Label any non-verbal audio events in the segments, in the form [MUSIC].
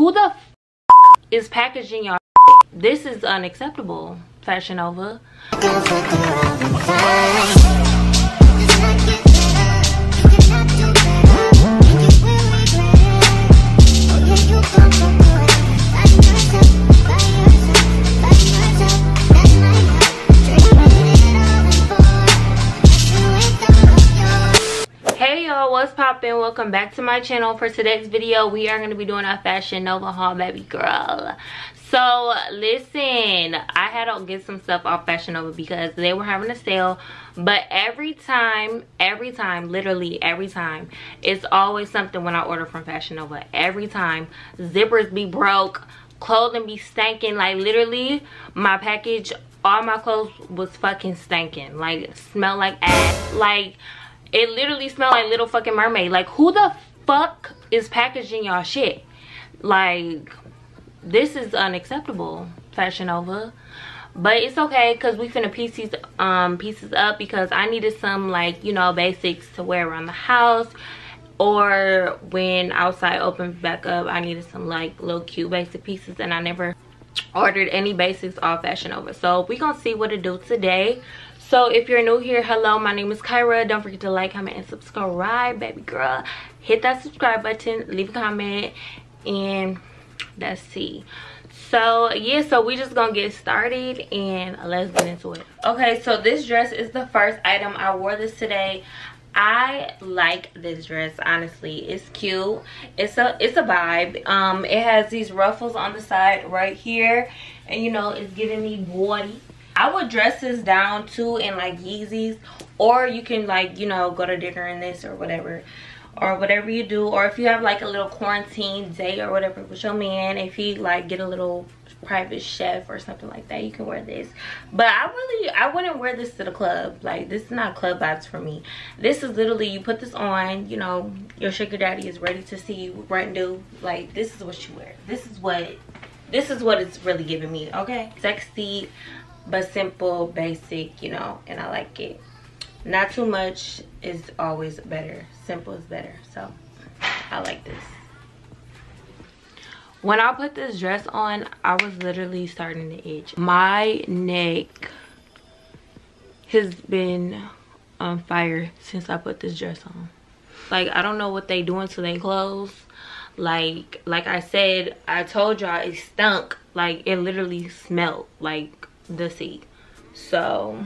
who the is packaging y'all this is unacceptable fashion nova what's poppin? Welcome back to my channel. For today's video we are going to be doing a fashion nova haul baby girl. So listen i had to get some stuff off fashion nova because they were having a sale but every time every time literally every time it's always something when i order from fashion nova. Every time zippers be broke clothing be stinking like literally my package all my clothes was fucking stinking like smell like ass like it literally smelled like little fucking mermaid. Like who the fuck is packaging y'all shit? Like this is unacceptable fashion nova. But it's okay because we finna piece these um pieces up because i needed some like you know basics to wear around the house. Or when outside opens back up i needed some like little cute basic pieces and i never ordered any basics off fashion nova. So we gonna see what to do today so if you're new here hello my name is Kirah. Don't forget to like comment and subscribe baby girl. Hit that subscribe button leave a comment and let's see so yeah so we just gonna get started and let's get into it. Okay so this dress is the first item i wore this today. I like this dress honestly. It's cute. It's a it's a vibe. Um it has these ruffles on the side right here and you know it's giving me body I would dress this down too in like Yeezys. Or you can like you know go to dinner in this or whatever. Or whatever you do. Or if you have like a little quarantine day or whatever with your man if he like get a little private chef or something like that you can wear this. But i really i wouldn't wear this to the club. Like this is not club vibes for me. This is literally you put this on you know your sugar daddy is ready to see you rent do. Like this is what you wear. This is what this is what it's really giving me okay? Sexy but simple basic you know and i like it. Not too much is always better. Simple is better. So i like this. When i put this dress on i was literally starting to itch. My neck has been on fire since i put this dress on. Like i don't know what they doing to their clothes. Like like i said i told y'all it stunk. Like it literally smelled. Like the seat. So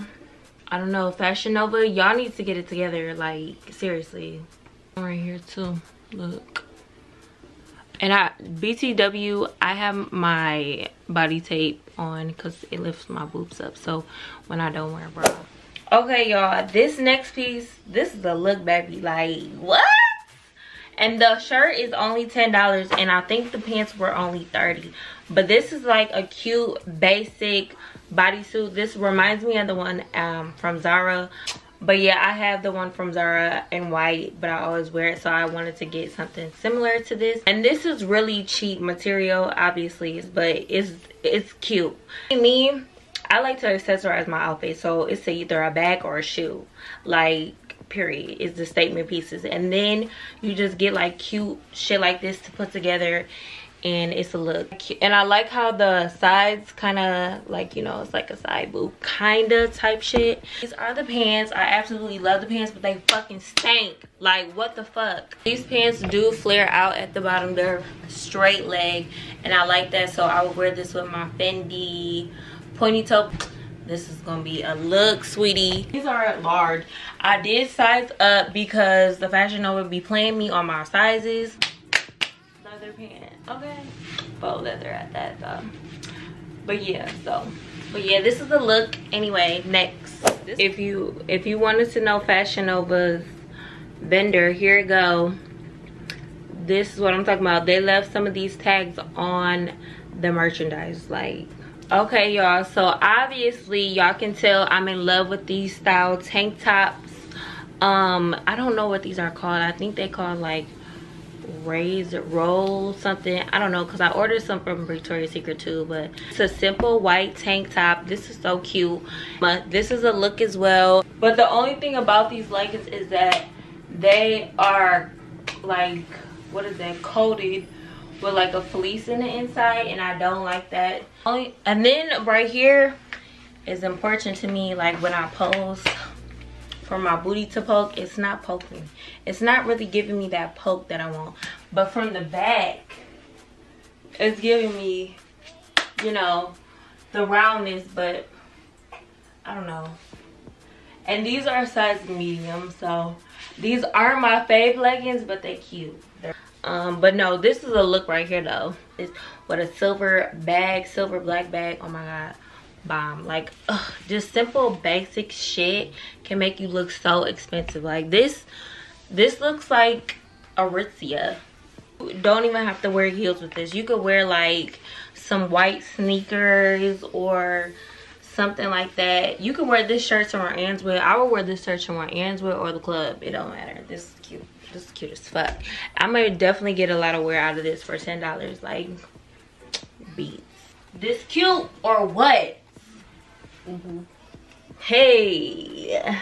i don't know fashion nova y'all need to get it together like seriously. Right here too. Look. And i btw i have my body tape on because it lifts my boobs up so when i don't wear a bra. Okay y'all this next piece this is a look baby like what? And the shirt is only ten dollars and i think the pants were only 30 but this is like a cute basic bodysuit. This reminds me of the one um, from zara. But yeah i have the one from zara in white but i always wear it so i wanted to get something similar to this. And this is really cheap material obviously but it's it's cute. Me i like to accessorize my outfit so it's either a bag or a shoe. Like period is the statement pieces. And then you just get like cute shit like this to put together and it's a look and i like how the sides kind of like you know it's like a side boob kind of type shit. These are the pants. I absolutely love the pants but they fucking stank. Like what the fuck? These pants do flare out at the bottom. They're straight leg and i like that so i would wear this with my fendi pointy toe this is gonna be a look sweetie. These are large. I did size up because the fashion nova be playing me on my sizes leather pants okay. Faux leather at that though. But yeah so but yeah this is the look anyway. Next if you if you wanted to know fashion nova's vendor here it go. This is what i'm talking about. They left some of these tags on the merchandise like okay y'all. So obviously y'all can tell i'm in love with these style tank tops. Um i don't know what these are called. I think they call like raise roll something. I don't know because i ordered some from victoria's secret too but it's a simple white tank top. This is so cute but this is a look as well. But the only thing about these leggings is that they are like what is that coated with like a fleece in the inside and I don't like that. only And then right here is important to me like when I pose for my booty to poke, it's not poking. It's not really giving me that poke that I want. But from the back, it's giving me, you know, the roundness, but I don't know. And these are size medium, so these aren't my fave leggings, but they cute. They're, um, but no, this is a look right here though. It's with a silver bag, silver black bag. Oh my god, bomb. Like, ugh, just simple basic shit can make you look so expensive. Like this, this looks like Aritzia. Don't even have to wear heels with this. You could wear like some white sneakers or something like that. You can wear this shirt to somewhere ends with. I would wear this shirt to somewhere ends with or the club. It don't matter. This is cute. This is cute as fuck. I'm gonna definitely get a lot of wear out of this for ten dollars. Like beats. This cute or what? Mm -hmm. Hey.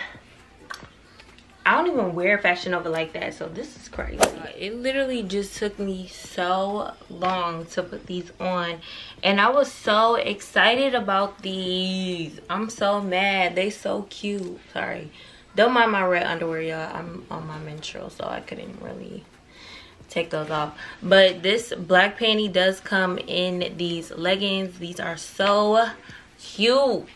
I don't even wear Fashion Nova like that, so this is crazy. It literally just took me so long to put these on. And I was so excited about these. I'm so mad. They so cute. Sorry. Don't mind my red underwear, y'all. I'm on my menstrual, so I couldn't really take those off. But this black panty does come in these leggings. These are so cute.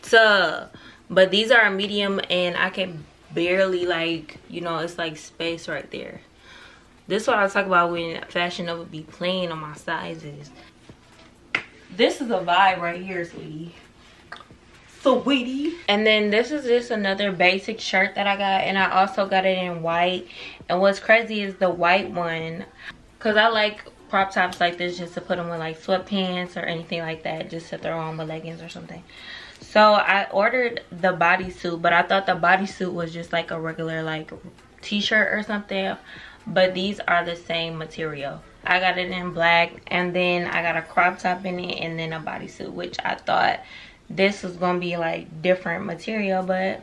But these are a medium, and I can barely like you know it's like space right there. This is what i talk about when fashion nova be playing on my sizes. This is a vibe right here sweetie. Sweetie. And then this is just another basic shirt that i got and i also got it in white. And what's crazy is the white one because i like crop tops like this just to put them with like sweatpants or anything like that just to throw on with leggings or something. So i ordered the bodysuit but i thought the bodysuit was just like a regular like t-shirt or something. But these are the same material. I got it in black and then i got a crop top in it and then a bodysuit which i thought this was gonna be like different material but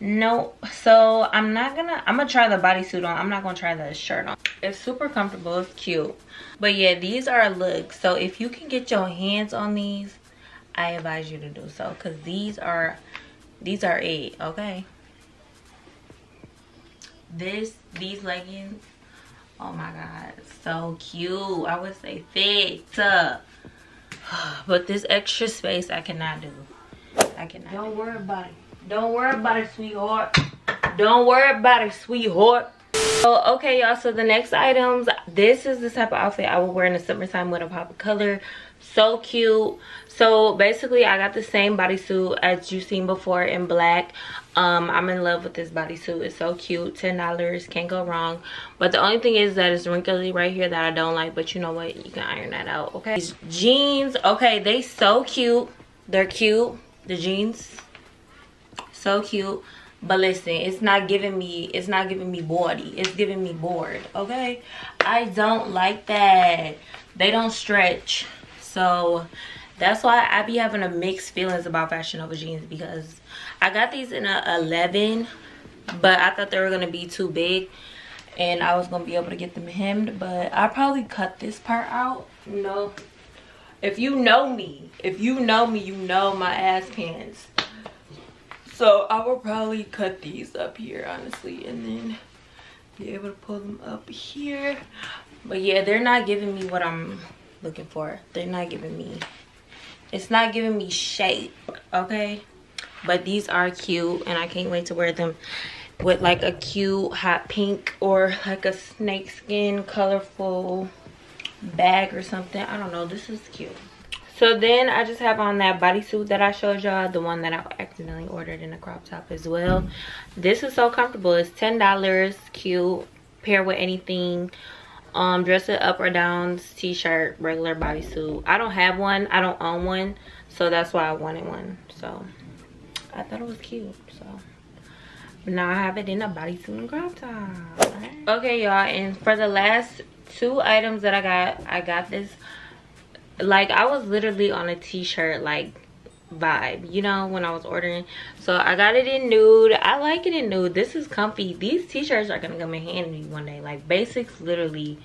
no so i'm not gonna i'm gonna try the bodysuit on. I'm not gonna try the shirt on. It's super comfortable. It's cute. But yeah these are looks so if you can get your hands on these I advise you to do so. Because these are these are it okay? This these leggings oh my god so cute. I would say fit [SIGHS] but this extra space I cannot do. I cannot don't worry about it don't worry about it sweetheart. Don't worry about it sweetheart. So okay y'all so the next items this is the type of outfit i would wear in the summertime with a pop of color. So cute. So basically i got the same bodysuit as you've seen before in black. Um i'm in love with this bodysuit. It's so cute. Ten dollars. Can't go wrong. But the only thing is that it's wrinkly right here that i don't like but you know what? You can iron that out okay? These jeans okay they so cute. They're cute the jeans so cute. But listen it's not giving me it's not giving me body it's giving me bored okay? I don't like that. They don't stretch. So that's why i be having a mixed feelings about fashion nova jeans because i got these in a 11 but i thought they were gonna be too big and i was gonna be able to get them hemmed but i probably cut this part out. No if you know me if you know me you know my ass pants so I will probably cut these up here, honestly, and then be able to pull them up here. But yeah, they're not giving me what I'm looking for. They're not giving me, it's not giving me shape, okay? But these are cute, and I can't wait to wear them with like a cute hot pink or like a snakeskin colorful bag or something. I don't know. This is cute. So then I just have on that bodysuit that I showed y'all. The one that I accidentally ordered in a crop top as well. This is so comfortable. It's $10. Cute. Pair with anything. Um, dress it up or down. T-shirt. Regular bodysuit. I don't have one. I don't own one. So that's why I wanted one. So I thought it was cute. So now I have it in a bodysuit and crop top. Okay, y'all. And for the last two items that I got, I got this like i was literally on a t-shirt like vibe you know when i was ordering. So i got it in nude. I like it in nude. This is comfy. These t-shirts are gonna come in handy one day. Like basics literally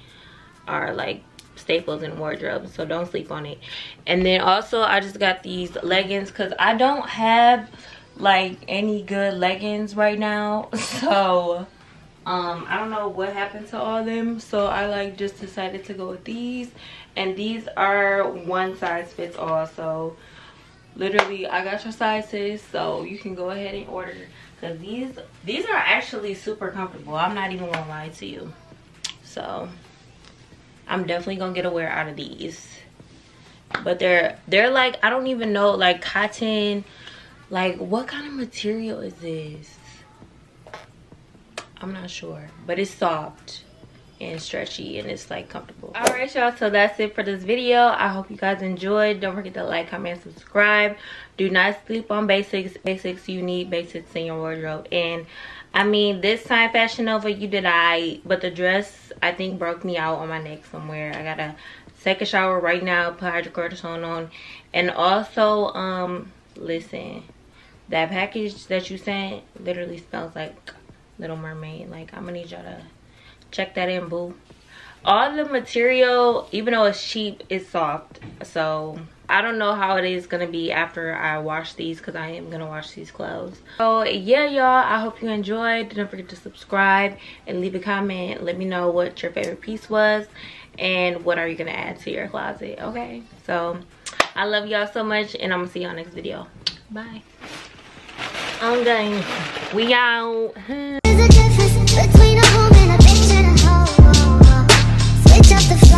are like staples in wardrobe so don't sleep on it. And then also i just got these leggings because i don't have like any good leggings right now. [LAUGHS] So um i don't know what happened to all them so i like just decided to go with these. And these are one size fits all so literally i got your sizes so you can go ahead and order. Because these these are actually super comfortable. I'm not even gonna lie to you. So i'm definitely gonna get a wear out of these. But they're they're like i don't even know like cotton like what kind of material is this i'm not sure but it's soft and stretchy and it's like comfortable. All right y'all so that's it for this video. I hope you guys enjoyed. Don't forget to like comment subscribe. Do not sleep on basics. Basics you need basics in your wardrobe. And i mean this time fashion nova you did i but the dress i think broke me out on my neck somewhere. I gotta take a shower right now put hydrocortisone on. And also um listen that package that you sent literally smells like little mermaid. Like i'm gonna need y'all to check that in boo. All the material even though it's cheap it's soft. So i don't know how it is gonna be after i wash these because i am gonna wash these clothes. So yeah y'all i hope you enjoyed. Don't forget to subscribe and leave a comment. Let me know what your favorite piece was and what are you gonna add to your closet okay? So i love y'all so much and i'm gonna see y'all next video. Bye. I'm going we out [LAUGHS] difference between a home and a bitch and a hoe. Switch up the.